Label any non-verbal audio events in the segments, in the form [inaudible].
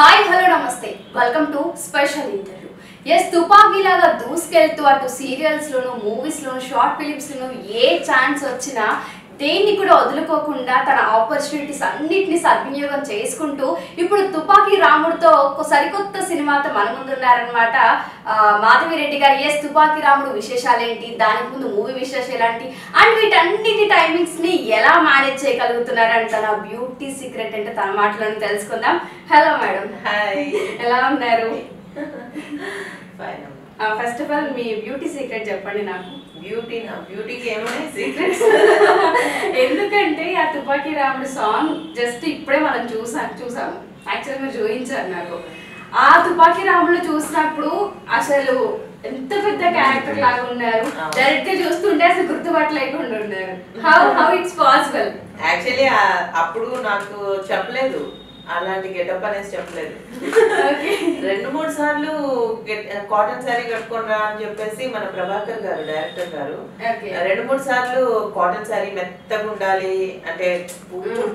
Hi hello నమస్తే. Welcome to special interview ఎస్ తుపాకీలాగా దూసుకెళ్తూ అటు సీరియల్స్ మూవీస్లోను షార్ట్ ఫిలిమ్స్లోను ఏ ఛాన్స్ వచ్చినా దేన్ని కూడా వదులుకోకుండా తన ఆపర్చునిటీస్ అన్నిటిని సద్వినియోగం చేసుకుంటూ ఇప్పుడు తుపాకీ రాముడితో ఒక సరికొత్త సినిమాతో మన ముందున్నారనమాట మాధవిరెడ్డి గారు ఎస్ తుపాకీ రాముడు విశేషాలేంటి? దానికి ముందు మూవీ విశేషాలు ఏంటి? అండ్ వీటన్నిటి టైమింగ్స్ని ఎలా మేనేజ్ చేయగలుగుతున్నారని తన బ్యూటీ సీక్రెట్ అంటే తన మాటలను తెలుసుకుందాం. హలో మేడం హాయ్ ఎలా ఉన్నారు? ఫైన్ ఫస్ట్ ఆఫ్ ఆల్ మీ బ్యూటీ సీక్రెట్ చెప్పండి నాకు. బ్యూటీ నా బ్యూటీకి ఏమైనా సీక్రెట్స్? [laughs] ఎందుకంటే ఆ తుపాకీ రాముడు సాంగ్ జస్ట్ ఇప్పుడే మనం చూసాం చూసాము యాక్చువల్ మీరు చూపించారు నాకు. ఆ తుపాకీ రాముడు చూసినప్పుడు అసలు ఎంత పెద్ద క్యారెక్టర్ లాగా ఉన్నారు. డైరెక్ట్గా చూస్తుంటే అసలు గుర్తుపట్టలేకుండా ఉన్నారు. How how it's possible actually అప్పుడు నాకు చెప్పలేదు. అలాంటి గెటప్ అనేసి చెప్పలేదు. రెండు మూడు సార్లు కాటన్ శారీ కట్టుకోనరా అని చెప్పేసి మన ప్రభాకర్ గారు డైరెక్టర్ గారు. రెండు మూడు సార్లు కాటన్ శారీ మెత్తగా ఉండాలి అంటే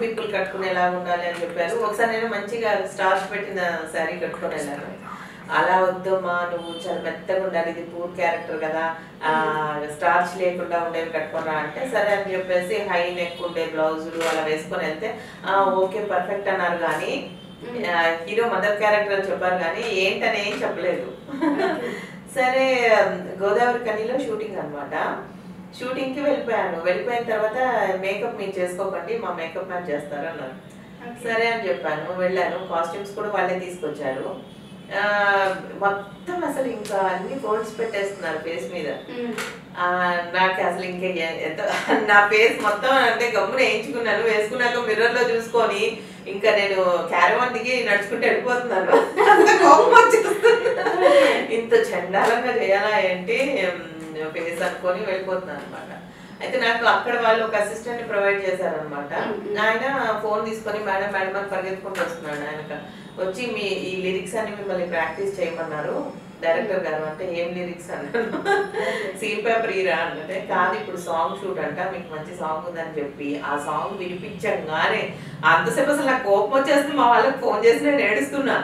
పీపుల్ కట్టుకునేలాగా ఉండాలి అని చెప్పారు. ఒకసారి నేను మంచిగా స్టార్చ్ పెట్టిన శారీ కట్టుకొని వెళ్ళాను. అలా వద్దమ్మా నువ్వు చాలా మెత్తగా ఉండాలి ఇది పూర్ క్యారెక్టర్ కదా. స్టార్చ్ లేకుండా ఉండేవి కట్టుకోరా అంటే సరే అని చెప్పేసి హై నెక్ ఉండే బ్లౌజులు అలా వేసుకొని వెళ్తే ఓకే పర్ఫెక్ట్ అన్నారు కానీ హీరో మదర్ క్యారెక్టర్ అని చెప్పారు కానీ ఏంటని ఏం చెప్పలేదు. సరే గోదావరి కనిలో షూటింగ్ అన్నమాట. షూటింగ్కి వెళ్ళిపోయాను. వెళ్ళిపోయిన తర్వాత మేకప్ మీరు చేసుకోకండి మా మేకప్ మ్యాన్ చేస్తారు అన్నారు. సరే అని చెప్పాను. వెళ్ళాను. కాస్ట్యూమ్స్ కూడా వాళ్ళే తీసుకొచ్చారు. మొత్తం అసలు ఇంకా అన్ని ఫోల్డ్స్ పెట్టేస్తున్నారు ఫేస్ మీద. ఆ, నాకు అసలు ఇంకా ఎంత నా ఫేస్ మొత్తం అంటే గమ్మున వేయించుకున్నాను. వేసుకున్నాక మిర్రర్లో చూసుకొని ఇంకా నేను క్యారవాన్ దిగి నడుచుకుంటూ వెళ్ళిపోతున్నాను. అంత కోపం వచ్చేస్తుంది. ఇంత చండాలంగా చేయాలా ఏంటి? ఫేస్ అనుకొని వెళ్ళిపోతున్నాను అనమాట అయితే నాకు అక్కడ వాళ్ళు ఒక అసిస్టెంట్ ప్రొవైడ్ చేశారనమాట ఆయన ఫోన్ తీసుకొని మేడం మేడం అని పరిగెత్తుకుంటూ వస్తున్నాడు ఆయన వచ్చి మీ ఈ లిరిక్స్ అన్ని మిమ్మల్ని ప్రాక్టీస్ చేయమన్నారు. డైరెక్టర్ గారు అంటే ఏం లిరిక్స్ అన్నారు? సీన్ పేపర్ ఈరా అంటే కాదు ఇప్పుడు సాంగ్ షూట్ అంట మీకు మంచి సాంగ్ ఉందని చెప్పి ఆ సాంగ్ వినిపించంగానే అంతసేపు అసలు నాకు కోపం వచ్చేస్తుంది. మా వాళ్ళకి ఫోన్ చేసి నేను ఏడుస్తున్నా.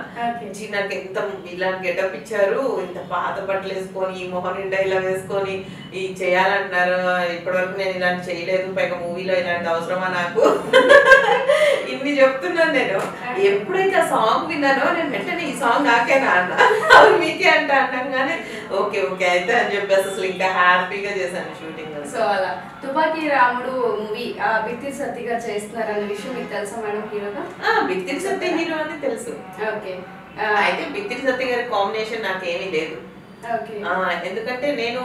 నాకు ఎంత ఇలాంటి గెటప్ ఇచ్చారు ఇంత పాత బట్టలు వేసుకొని ఈ మొహం నిండా ఇలా వేసుకొని ఈ చేయాలంటున్నారు. ఇప్పటివరకు నేను ఇలాంటి చేయలేదు. పైగా మూవీలో ఇలాంటి అవసరమా నాకు? ఇన్ని చెప్తున్నాను నేను. ఎప్పుడైతే ఆ సాంగ్ విన్నానో నేను వెంటనే ఈ సాంగ్ నాకేనా అన్న. అవును [laughs] మీకే అంట అనగానే ఓకే ఓకే అయితే అని చెప్పేసి అసలు ఇంకా హ్యాపీగా చేశాను షూటింగ్ సో అలా. తుపాకీ రాముడు మూవీ బిత్తి సత్తి గారు చేస్తున్నారన్న విషయం మీకు తెలుసా మేడం హీరోగా? బిత్తిరి సత్య హీరో అని తెలుసు. ఓకే. అయితే బిత్తిరి సత్య గారి కాంబినేషన్ నాకేమీ లేదు. ఎందుకంటే నేను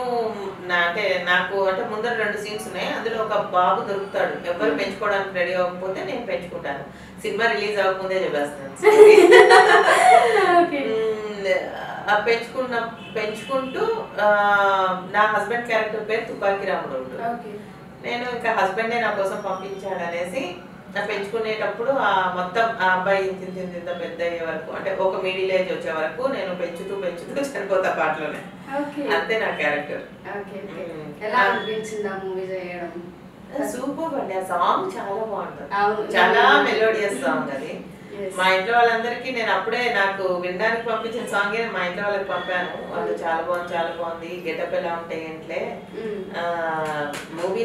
నా అంటే నాకు అంటే ముందర రెండు సీన్స్ ఉన్నాయి. అందులో ఒక బాబు దొరుకుతాడు. ఎవరు పెంచుకోవడానికి రెడీ అవ్వకపోతే నేను పెంచుకుంటాను. సినిమా రిలీజ్ అవ్వకముందే చెప్పేస్తున్నాను [laughs] పెంచుకున్న పెంచుకుంటూ ఆ, నా హస్బెండ్ క్యారెక్టర్ పేరు తుపాకి రాముడు నేను ఇంకా హస్బెండే నా కోసం పంపించాడు అనేసి ఆ పెంచుకునేటప్పుడు ఆ మొత్తం ఆ అబ్బాయి ఇంత ఇంత ఇంత పెద్ద అయ్యే వరకు అంటే ఒక మిడిల్ ఏజ్ వచ్చే వరకు నేను పెంచుతూ పెంచుతూ చనిపోతా పాటలోనే. అంతే నా క్యారెక్టర్. ఎలా అనిపించింది ఆ మూవీ చేయడం? సూపర్ అండి. ఆ సాంగ్ చాలా బాగుంటుంది. చాలా మెలోడియస్ సాంగ్ అది. మా ఇంట్లో వాళ్ళందరికీ నేను అప్పుడే నాకు వినడానికి పంపించిన సాంగ్ మా ఇంట్లో వాళ్ళకి పంపాను. వాళ్ళు చాలా బాగుంది చాలా బాగుంది. గెటప్ ఎలా ఉంటాయి అంటే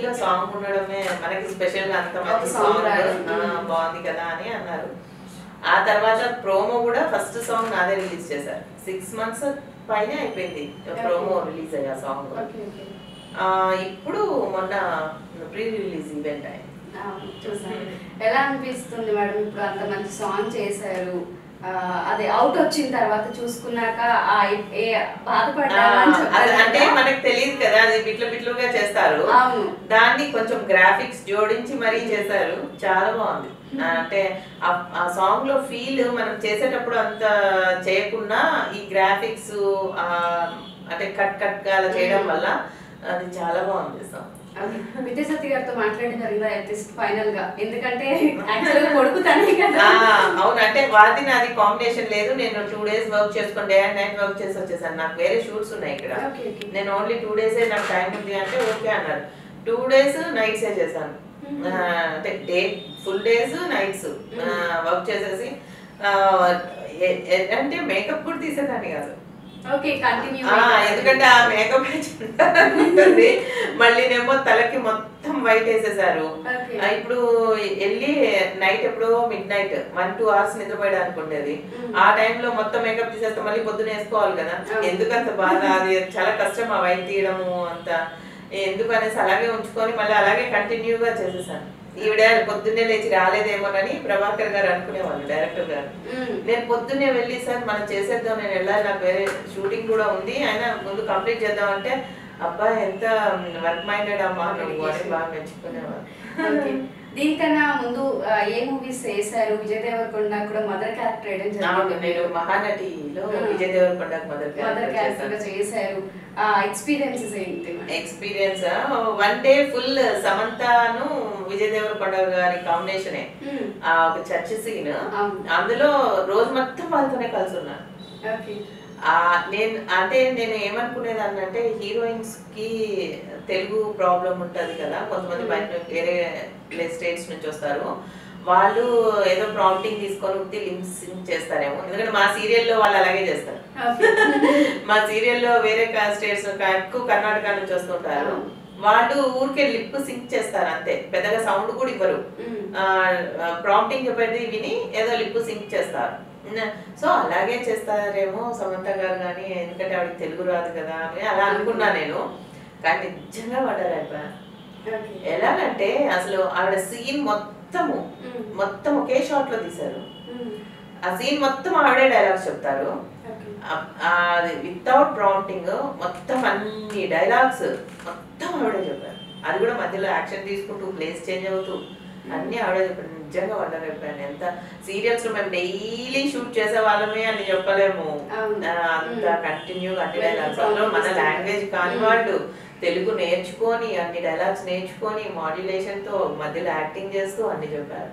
మూవీలో సాంగ్ ఉండడమే మనకి స్పెషల్గా అంత మంచి సాంగ్. బాగుంది కదా అని అన్నారు. ఆ తర్వాత ప్రోమో కూడా ఫస్ట్ సాంగ్ నాదే రిలీజ్ చేశారు. సిక్స్ మంత్స్ పైనే అయిపోయింది ప్రోమో రిలీజ్ అయ్యా సాంగ్ ఇప్పుడు మొన్న ప్రీ రిలీజ్ ఈవెంట్ అయింది చూసాను. ఎలా అనిపిస్తుంది మేడం ఇప్పుడు అంత మంచి సాంగ్ చేశారు? అది అవుట్ వచ్చిన తర్వాత చూసుకున్నాక అంటే? మనకు తెలియదు కదా అది బిట్లు బిట్లుగా చేస్తారు. దాన్ని కొంచెం గ్రాఫిక్స్ జోడించి మరీ చేశారు చాలా బాగుంది అంటే ఆ- సాంగ్లో ఫీల్ మనం చేసేటప్పుడు అంత చేయకుండా ఈ గ్రాఫిక్స్ అంటే కట్ కట్గా అలా చేయడం వల్ల అది చాలా బాగుంది సాంగ్. విద్యాసతి గారితో ఫైనల్గా ఎందుకంటే యాక్చువల్గా కొడుకు తనే కదా. ఆ, అవును అంటే వాది నాది కాంబినేషన్ లేదు. నేను టూ డేస్ వర్క్ చేసుకొని డే అండ్ నైట్ వర్క్ చేసి వచ్చేసాను. నాకు వేరే షూట్స్ ఉన్నాయి ఇక్కడ. నేను ఓన్లీ టూ డేసే నాకు టైం ఉంది అంటే ఓకే అన్నారు. టూ డేస్ నైట్సే చేశాను. అంటే day full days nights work చేసేసి అంటే మేకప్ కూడా తీసేదాన్ని కాదు. ఎందుకంటే ఆ మేకప్ ఉంటుంది మళ్ళీనేమో తలకి మొత్తం వైట్ వేసేసారు. ఇప్పుడు వెళ్ళి నైట్ ఎప్పుడో midnight one two hours నిద్రపోయడానికి ఉండేది Mm. ఆ టైంలో మొత్తం మేకప్ తీసేస్తే మళ్ళీ పొద్దున వేసుకోవాలి కదా. ఎందుకంత బాధ? అది చాలా కష్టం ఆ వైట్ తీయడము అంత. ఎందుకు అనేసి అలాగే ఉంచుకొని మళ్ళీ అలాగే కంటిన్యూగా చేసేసాను. ఈవిడ పొద్దున్నే లేచి రాలేదేమోనని ప్రభాకర్ గారు అనుకునేవాళ్ళు డైరెక్టర్ గారు. నేను పొద్దున్నే వెళ్ళి సార్ మనం చేసేద్దాం నేను వెళ్ళాలి నాకు వేరే షూటింగ్ కూడా ఉంది అయినా ముందు కంప్లీట్ చేద్దాం అంటే అబ్బా ఎంత వర్క్ మైండెడ్ అమ్మా అని బాగా మెచ్చుకునేవాళ్ళు. దీనికన్నా ముందు ఏ మూవీస్ చేశారు? విజయ్ దేవరకొండ కూడా మదర్ క్యారెక్టర్ వేయడం జరిగింది. నేను మహానటిలో. విజయ్ దేవరకొండకు మదర్ మదర్ క్యారెక్టర్ చేశారు. ఆ ఎక్స్పీరియన్సెస్ ఏంటి? ఎక్స్పీరియన్స్ వన్ డే ఫుల్ సమంతను విజయ్ దేవరకొండ గారి కాంబినేషనే ఒక చర్చ్ సీన్. అందులో రోజు మొత్తం వాళ్ళతోనే కలిసి ఉన్నాను నేను అంటే నేను ఏమనుకునేదాన్ని అంటే హీరోయిన్స్కి తెలుగు ప్రాబ్లం ఉంటది కదా కొంతమంది బయట వేరే స్టేట్స్ నుంచి వస్తారు. వాళ్ళు ఏదో ప్రాంప్టింగ్ తీసుకొని ఉత్తి లిమ్సింగ్ చేస్తారేమో. ఎందుకంటే మా సీరియల్లో వాళ్ళు అలాగే చేస్తారు. మా సీరియల్లో వేరే స్టేట్స్ ఎక్కువ కర్ణాటక నుంచి వస్తుంటారు. వాళ్ళు ఊరికే లిప్ సింక్ చేస్తారు అంతే. పెద్దగా సౌండ్ కూడా ఇవ్వరు. ప్రాంప్టింగ్ చెప్పేది విని ఏదో లిప్ సింక్ చేస్తారు. సో అలాగే చేస్తారేమో సమంత గారు కానీ ఎందుకంటే ఆవిడకి తెలుగు రాదు కదా అని అలా అనుకున్నా నేను. కానీ నిజంగా పడ్డారు ఓకే. ఎలాగంటే అసలు ఆవిడ సీన్ మొత్తము. మొత్తం ఒకే షాట్లో తీశారు. ఆ సీన్ మొత్తం ఆవిడే డైలాగ్స్ చెప్తారు. వితౌట్ ప్రాంప్టింగ్ మొత్తం అన్ని డైలాగ్స్ మొత్తం ఆవిడే చెప్పారు. అది కూడా మధ్యలో యాక్షన్ తీసుకుంటూ ప్లేస్ చేంజ్ అవుతూ అన్ని ఆవిడే చెప్పారు. నిజంగా వండర్ అయిపోయాను ఎంత సీరియల్స్లో మేము డైలీ షూట్ చేసే వాళ్ళమే అని చెప్పలేము. అంత. కంటిన్యూ అన్ని డైలాగ్స్ మన. లాంగ్వేజ్ కాని. వాళ్ళు తెలుగు నేర్చుకొని అన్ని డైలాగ్స్ నేర్చుకొని మాడ్యులేషన్తో మధ్యలో యాక్టింగ్ చేస్తూ అన్ని చెప్పారు.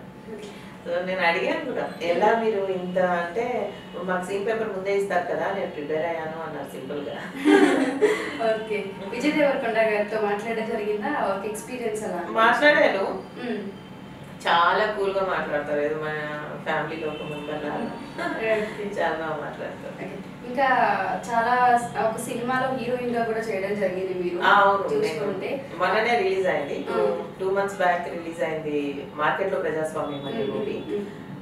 సో నేను అడిగాను కూడా ఎలా మీరు ఇంత అంటే మాకు సీన్ పేపర్ ముందే ఇస్తారు కదా నేను ప్రిపేర్ అయ్యాను అన్నారు సింపుల్గా. ఓకే. విజయ్ దేవరకొండ గారితో మాట్లాడడం జరిగిందా? ఒక ఎక్స్పీరియన్స్ అలా? మాట్లాడాను. చాలా కూల్గా మాట్లాడతారు. ఏదో మన ఫ్యామిలీలో ఒక మెంబర్ లాగా. చాలా బాగా మాట్లాడతారు. ఇంకా చాలా ఒక సినిమాలో హీరోయిన్గా కూడా చేయడం జరిగింది మీరు. చూసుకుంటే. మొన్ననే రిలీజ్ అయింది. టూ మంత్స్ బ్యాక్ రిలీజ్ అయింది మార్కెట్లో ప్రజాస్వామ్యం అనే మూవీ.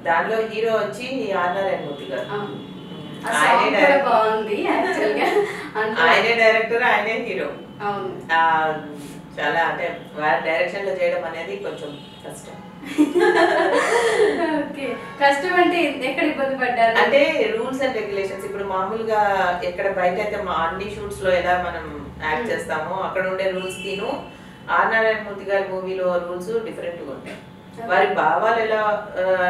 దానిలో హీరో వచ్చి ఆర్నారాయణ మూర్తి గారు ఆయనే డైరెక్టర్ ఆయనే హీరో. చాలా అంటే వారి డైరెక్షన్లో చేయడం అనేది కొంచెం కష్టం. ఓకే. కష్టం అంటే ఎక్కడ ఇబ్బంది పడ్డారు? అంటే రూల్స్ అండ్ రెగ్యులేషన్స్ ఇప్పుడు మామూలుగా ఎక్కడ బయట అయితే మా అన్ని షూట్స్లో ఎలా మనం యాక్ట్. చేస్తామో అక్కడ ఉండే రూల్స్ కిను ఆర్ నారాయణ మూర్తి గారి మూవీలో రూల్స్ డిఫరెంట్గా ఉంటాయి. వారి భావాలు ఎలా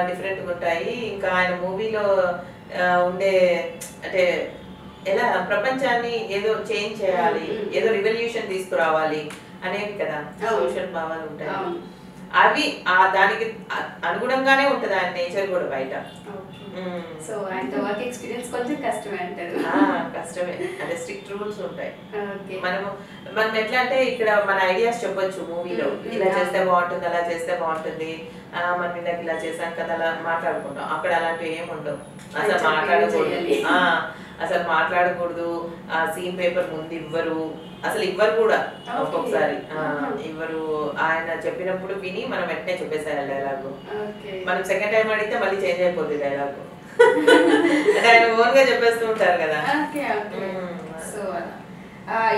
డిఫరెంట్గా ఉంటాయి ఇంకా ఆయన మూవీలో ఉండే అంటే ఎలా ప్రపంచాన్ని ఏదో చేంజ్ చేయాలి. ఏదో రివల్యూషన్ తీసుకురావాలి అనేవి కదా. సోషల్ భావాలు ఉంటాయి. అవి ఆ దానికి అనుగుణంగానే ఉంటది ఆయన నేచర్ కూడా బయట. సో ఆయనతో వర్క్ ఎక్స్పీరియన్స్ కొంచెం కష్టమే అంటారు. కష్టమే. అంటే స్ట్రిక్ట్ రూల్స్ ఉంటాయి. మనము మనం ఎట్లా అంటే ఇక్కడ మన ఐడియాస్ చెప్పొచ్చు మూవీలో. ఇలా చేస్తే. బాగుంటుంది అలా చేస్తే బాగుంటుంది. మనం ఇందాక ఇలా చేసాం కదా అలా మాట్లాడుకుంటాం. అక్కడ అలాంటివి ఏమి ఉండవు. అసలు మాట్లాడకూడదు. అసలు మాట్లాడకూడదు ఆ సీన్ పేపర్ ముందు ఇవ్వరు. అసలు ఇవ్వరు కూడా. ఒక్కొక్కసారి. ఇవ్వరు. ఆయన చెప్పినప్పుడు విని మనం వెంటనే చెప్పేసేయాలి డైలాగ్ మనం సెకండ్ టైం అడిగితే మళ్ళీ చేంజ్ అయిపోద్ది డైలాగ్ అంటే ఆయన ఓన్గా చెప్పేస్తూ ఉంటారు కదా. సో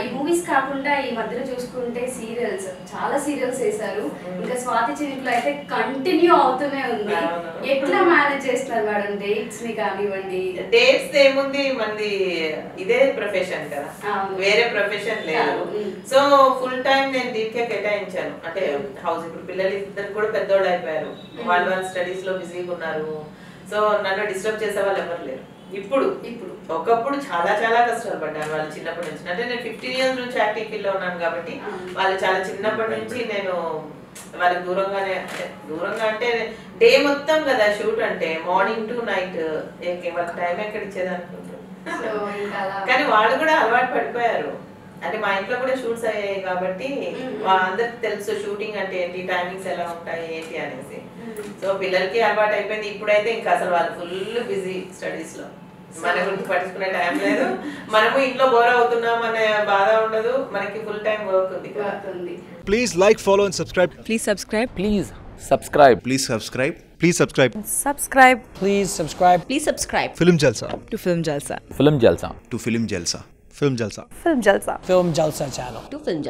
ఈ మూవీస్ కాకుండా ఈ మధ్యలో చూసుకుంటే సీరియల్స్ చాలా సీరియల్స్ వేశారు మ్మ్. ఇంకా స్వాతి చినుకులు అయితే కంటిన్యూ అవుతూనే ఉంది. ఎట్లా మేనేజ్ చేస్తున్నారు మేడం డేట్స్ని కానివ్వండి? డేట్స్ ఏముంది? మంది ఇదే ప్రొఫెషన్ కదా. వేరే ప్రొఫెషన్ లేదు. సో ఫుల్ టైం నేను దీనికే కేటాయించాను. అంటే హౌస్ ఇప్పుడు పిల్లలు ఇద్దరు కూడా పెద్దోళ్ళు అయిపోయారు. వాళ్ళు వాళ్ళ స్టడీస్లో బిజీగా ఉన్నారు. సో నన్ను డిస్టర్బ్ చేసే వాళ్ళు ఎవరు లేరు. ఇప్పుడు? ఇప్పుడు. ఒకప్పుడు చాలా చాలా కష్టాలు పడ్డాను వాళ్ళు చిన్నప్పటి నుంచి. అంటే నేను ఫిఫ్టీన్ ఇయర్స్ నుంచి యాక్టివ్లో ఉన్నాను కాబట్టి. వాళ్ళు చాలా చిన్నప్పటి నుంచి నేను వాళ్ళకి దూరంగానే అంటే దూరంగా అంటే డే మొత్తం కదా షూట్ అంటే మార్నింగ్ టు నైట్ వాళ్ళకి టైం ఎక్కడ ఇచ్చేది అనుకుంటారు. కానీ వాళ్ళు కూడా అలవాటు పడిపోయారు. అంటే మా ఇంట్లో కూడా షూట్స్ అయ్యాయి కాబట్టి మా అందరికి తెలుసు షూటింగ్ అంటే ఏంటి టైమింగ్స్ ఎలా ఉంటాయి ఏంటి అనేసి. సో పిల్లలకి అలవాటు అయిపోయింది. ఇప్పుడైతే ఇంకా అసలు వాళ్ళు ఫుల్ బిజీ స్టడీస్లో. మన గురించి పట్టించుకునే టైం లేదు. మనము ఇంట్లో బోర్ అవుతున్నాం అనే బాధ ఉండదు. మనకి ఫుల్ టైం వర్క్ ఉంది. Please like follow and subscribe please subscribe please subscribe please subscribe please subscribe subscribe please subscribe please subscribe film Jalsa to film Jalsa film Jalsa to film Jalsa film Jalsa. Film Jalsa. Film Jalsa channel. तो film जलसा।